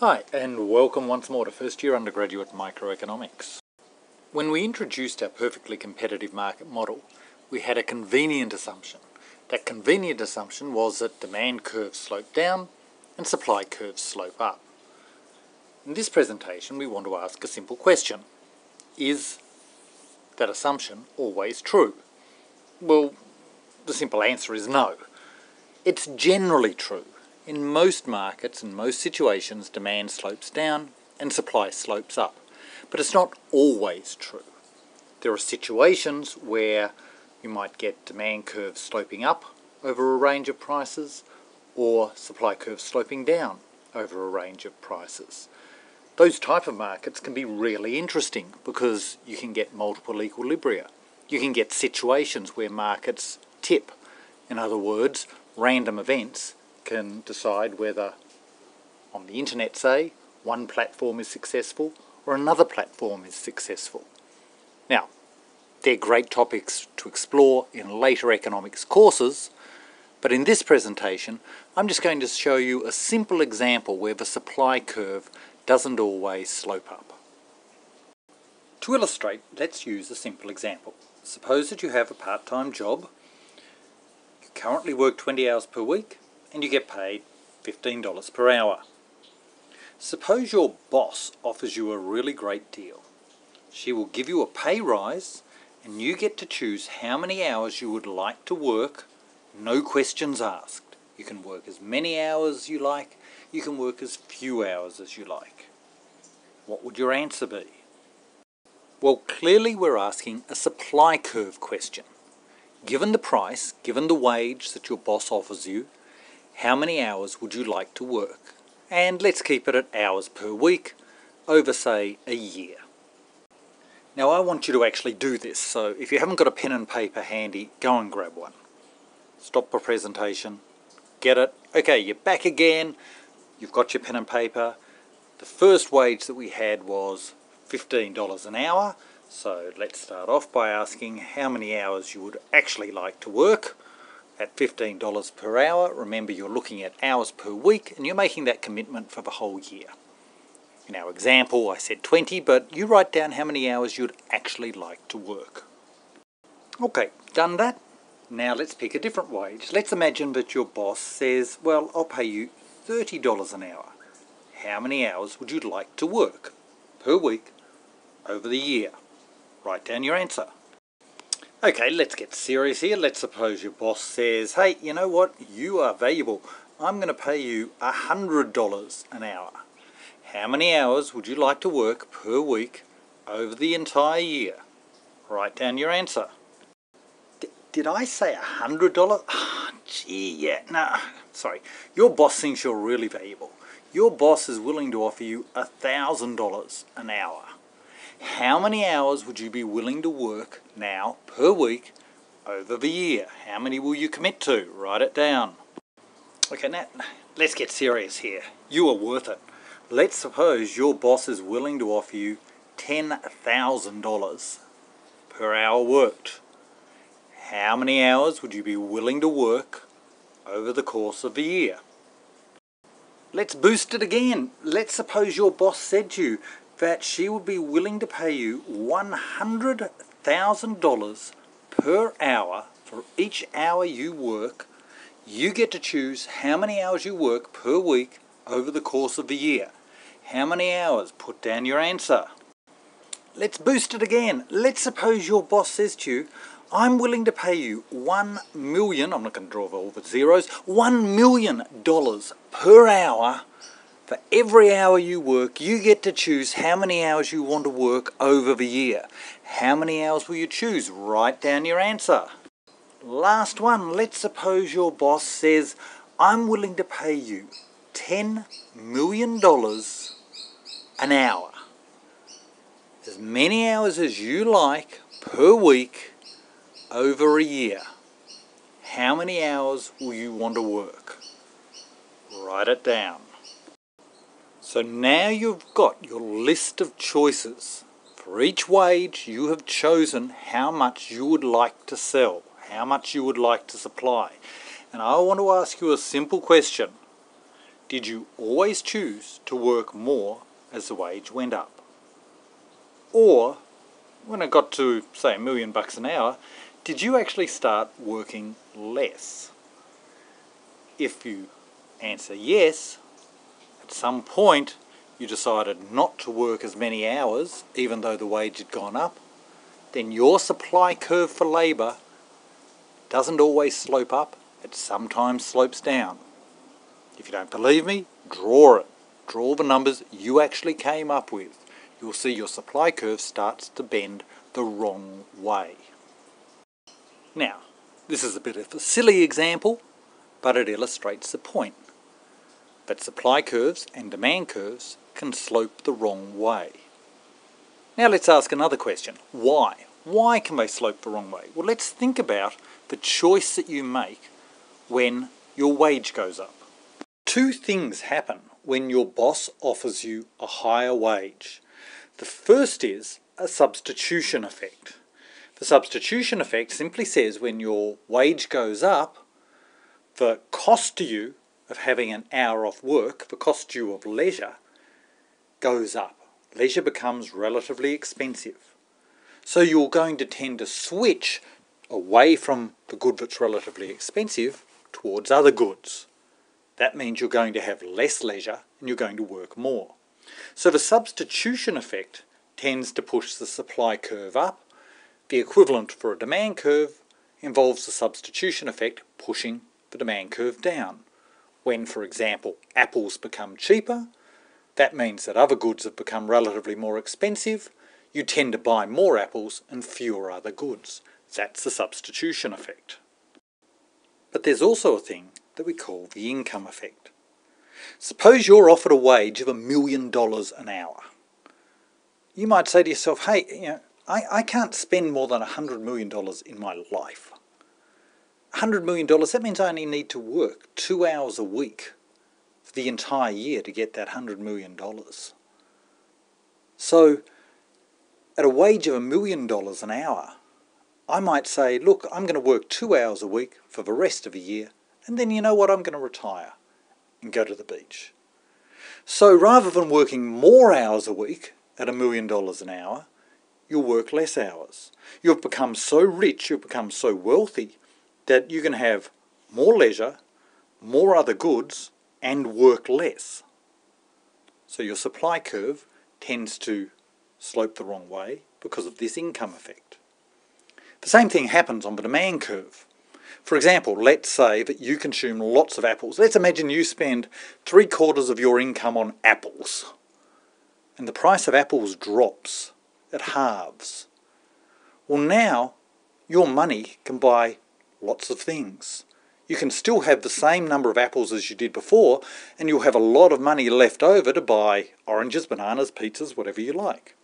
Hi, and welcome once more to first year undergraduate microeconomics. When we introduced our perfectly competitive market model, we had a convenient assumption. That convenient assumption was that demand curves slope down and supply curves slope up. In this presentation, we want to ask a simple question. Is that assumption always true? Well, the simple answer is no. It's generally true. In most markets and most situations, demand slopes down and supply slopes up. But it's not always true. There are situations where you might get demand curves sloping up over a range of prices or supply curves sloping down over a range of prices. Those type of markets can be really interesting because you can get multiple equilibria. You can get situations where markets tip. In other words, random events can decide whether, on the internet say, one platform is successful or another platform is successful. Now, they're great topics to explore in later economics courses, but in this presentation, I'm just going to show you a simple example where the supply curve doesn't always slope up. To illustrate, let's use a simple example. Suppose that you have a part-time job, you currently work 20 hours per week, and you get paid $15 per hour. Suppose your boss offers you a really great deal. She will give you a pay rise and you get to choose how many hours you would like to work, no questions asked. You can work as many hours you like, you can work as few hours as you like. What would your answer be? Well, clearly we're asking a supply curve question. Given the price, given the wage that your boss offers you, how many hours would you like to work? And let's keep it at hours per week over, say, a year. Now I want you to actually do this, so if you haven't got a pen and paper handy, go and grab one. Stop the presentation, get it. Okay, you're back again, you've got your pen and paper. The first wage that we had was $15 an hour, so let's start off by asking how many hours you would actually like to work at $15 per hour. Remember you're looking at hours per week and you're making that commitment for the whole year. In our example I said 20 but you write down how many hours you'd actually like to work. Okay, done that? Now let's pick a different wage. Let's imagine that your boss says, well I'll pay you $30 an hour. How many hours would you like to work per week over the year? Write down your answer. Okay, let's get serious here. Let's suppose your boss says, hey, you know what? You are valuable. I'm going to pay you $100 an hour. How many hours would you like to work per week over the entire year? Write down your answer. D did I say $100? Oh, ah, gee, yeah, no, sorry. Your boss thinks you're really valuable. Your boss is willing to offer you $1,000 an hour. How many hours would you be willing to work now per week over the year? How many will you commit to? Write it down. Okay, now let's get serious here. You are worth it. Let's suppose your boss is willing to offer you $10,000 per hour worked. How many hours would you be willing to work over the course of the year? Let's boost it again. Let's suppose your boss said to you, that she would be willing to pay you $100,000 per hour for each hour you work. You get to choose how many hours you work per week over the course of the year. How many hours? Put down your answer. Let's boost it again. Let's suppose your boss says to you, I'm willing to pay you one million, I'm not going to draw all the zeros, one million dollars per hour for every hour you work, you get to choose how many hours you want to work over the year. How many hours will you choose? Write down your answer. Last one, let's suppose your boss says, I'm willing to pay you $10 million an hour. As many hours as you like per week over a year. How many hours will you want to work? Write it down. So now you've got your list of choices. For each wage you have chosen how much you would like to sell, how much you would like to supply. And I want to ask you a simple question. did you always choose to work more as the wage went up? Or, when it got to, say, a million bucks an hour, did you actually start working less? If you answer yes, at some point you decided not to work as many hours, even though the wage had gone up, then your supply curve for labour doesn't always slope up, it sometimes slopes down. If you don't believe me, draw it. Draw the numbers you actually came up with. You'll see your supply curve starts to bend the wrong way. Now, this is a bit of a silly example, but it illustrates the point that supply curves and demand curves can slope the wrong way. Now let's ask another question. Why? Why can they slope the wrong way? Well, let's think about the choice that you make when your wage goes up. Two things happen when your boss offers you a higher wage. The first is a substitution effect. The substitution effect simply says when your wage goes up, the cost to you of having an hour off work, the cost you of leisure, goes up. Leisure becomes relatively expensive. So you're going to tend to switch away from the good that's relatively expensive towards other goods. That means you're going to have less leisure and you're going to work more. So the substitution effect tends to push the supply curve up. The equivalent for a demand curve involves the substitution effect pushing the demand curve down. When, for example, apples become cheaper, that means that other goods have become relatively more expensive. You tend to buy more apples and fewer other goods. That's the substitution effect. But there's also a thing that we call the income effect. Suppose you're offered a wage of a million dollars an hour. You might say to yourself, hey, you know, I, I can't spend more than a hundred million dollars in my life. $100 million, that means I only need to work two hours a week for the entire year to get that $100 million. So, at a wage of a million dollars an hour, I might say, look, I'm going to work two hours a week for the rest of a year and then you know what? I'm going to retire and go to the beach. So rather than working more hours a week at a million dollars an hour, you'll work less hours. You've become so rich, you've become so wealthy that you can have more leisure, more other goods, and work less. So your supply curve tends to slope the wrong way because of this income effect. The same thing happens on the demand curve. For example, let's say that you consume lots of apples. Let's imagine you spend three quarters of your income on apples, and the price of apples drops, it halves. Well, now your money can buy lots of things. You can still have the same number of apples as you did before, and you'll have a lot of money left over to buy oranges, bananas, pizzas, whatever you like.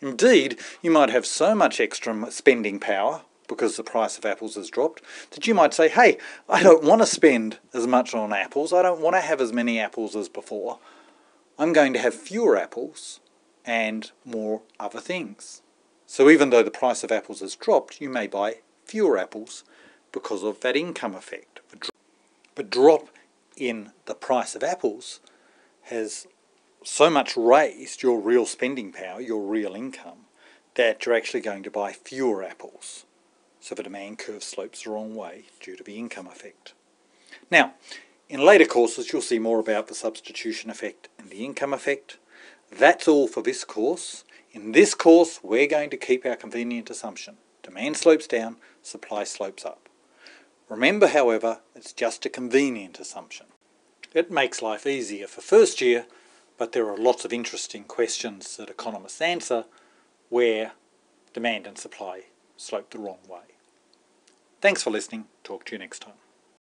Indeed, you might have so much extra spending power because the price of apples has dropped, that you might say, hey, I don't want to spend as much on apples. I don't want to have as many apples as before. I'm going to have fewer apples and more other things. So even though the price of apples has dropped, you may buy fewer apples because of that income effect. The drop in the price of apples has so much raised your real spending power, your real income, that you're actually going to buy fewer apples so the demand curve slopes the wrong way due to the income effect. Now, in later courses you'll see more about the substitution effect and the income effect. That's all for this course. In this course we're going to keep our convenient assumption. Demand slopes down, supply slopes up. Remember, however, it's just a convenient assumption. It makes life easier for first year, but there are lots of interesting questions that economists answer where demand and supply slope the wrong way. Thanks for listening. Talk to you next time.